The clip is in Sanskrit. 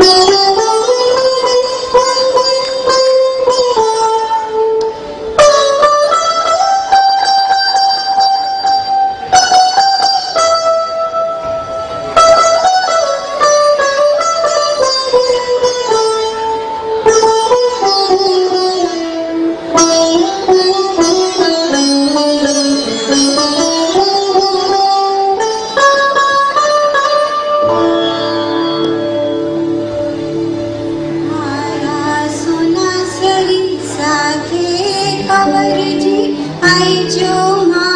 Yeah. आवरजी आईचो मा